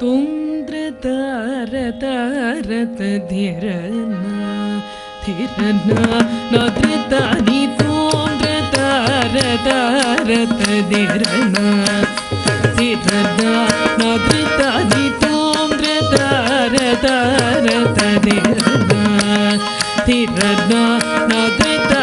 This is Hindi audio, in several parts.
துந்திரதாரதாரதரன திரனா நதிரதானி தோன்றதாரதாரதரன திரனா நதிரதானி தோன்றதாரதாரதரன திரனா நதிரதா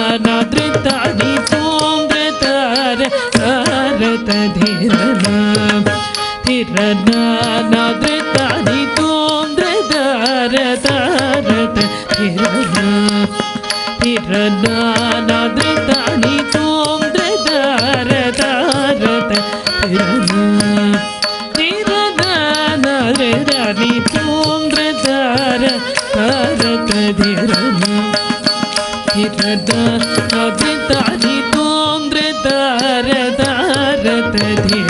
धीरनादृतानि सोमृतर सरत धीरना धीरनादृतानि सोमृतर सरत धीरना धीरनादृता धीरे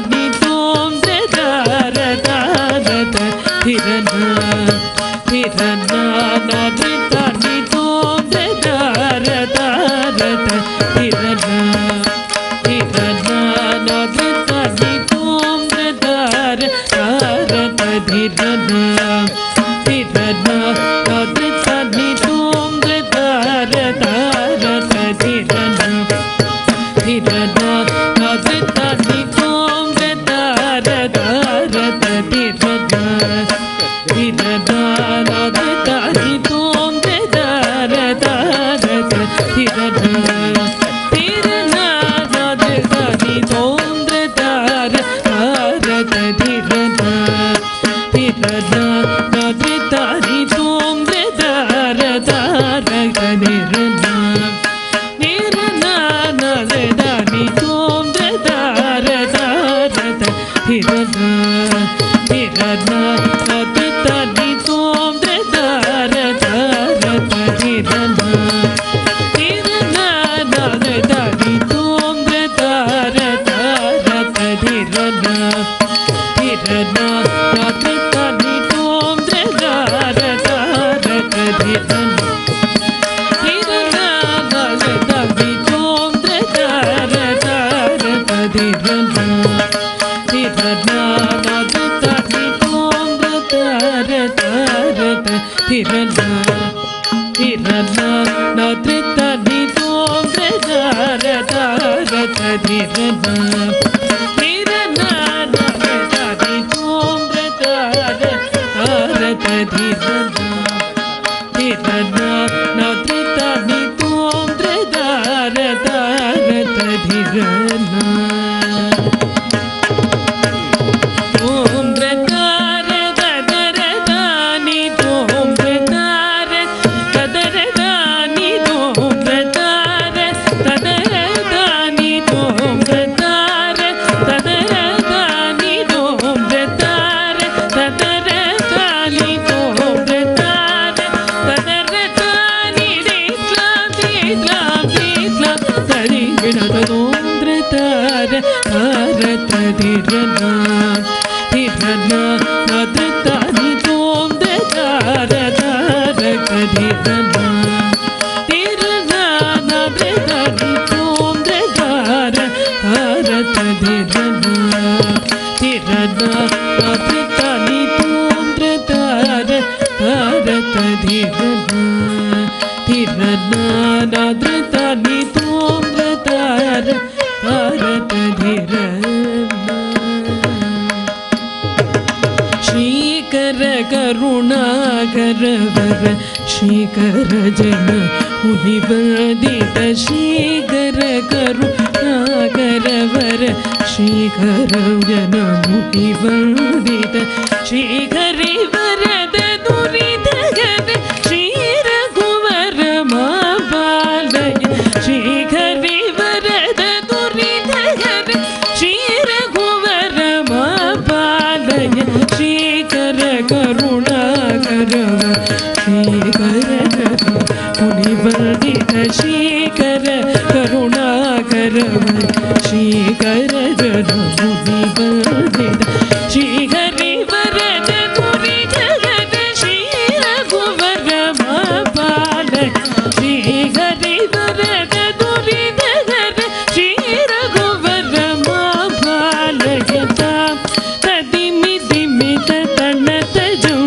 राजधानी Hare Tirana, Tirana, Tirana, Tirana, ुणा Karunakar वर शीकर जन मुहीव शीकर करुणाकर वर शीकर जन मुहीव शीघर जगदीवरद शीघरि वरद गुरि जगद श्री रघुवर बाल शीघरि वरद गुरि जगद श्री रघुवर बाल यथा तदिमि तन तजौ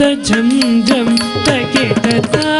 तजं जं तके तथा